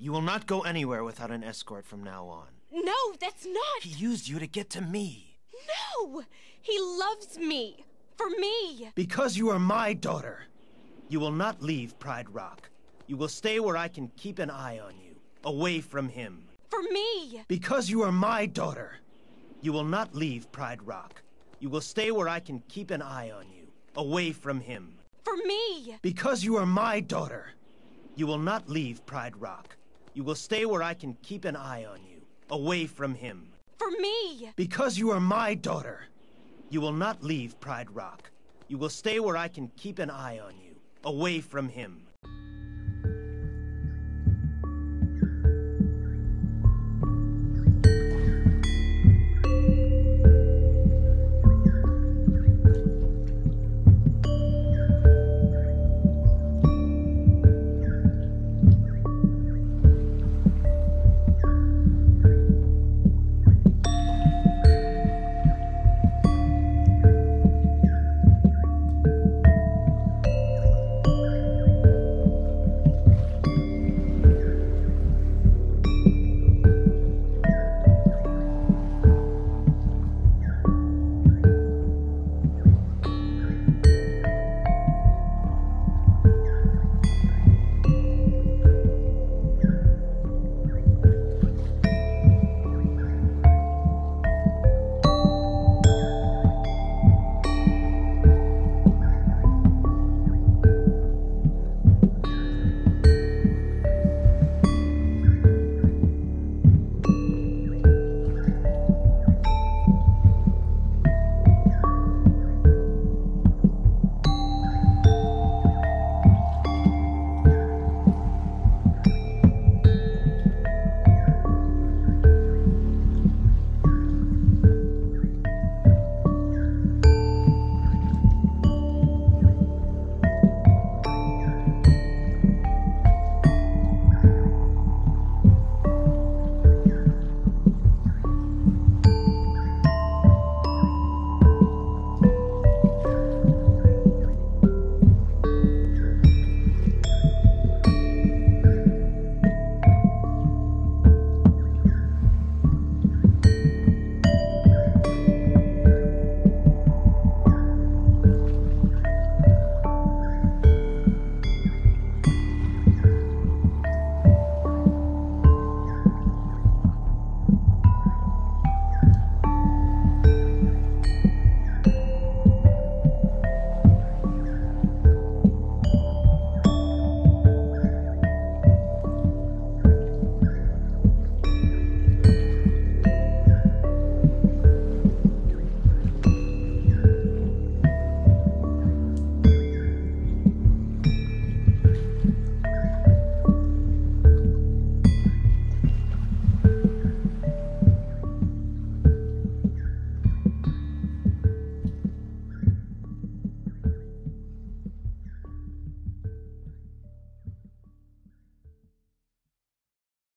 You will not go anywhere without an escort from now on. No, that's not. He used you to get to me. No! He loves me. For me. Because you are my daughter. You will not leave Pride Rock. You will stay where I can keep an eye on you, away from him. For me. Because you are my daughter. You will not leave Pride Rock. You will stay where I can keep an eye on you, away from him. For me. Because you are my daughter. You will not leave Pride Rock. You will stay where I can keep an eye on you, away from him. For me. Because you are my daughter. You will not leave Pride Rock. You will stay where I can keep an eye on you, away from him.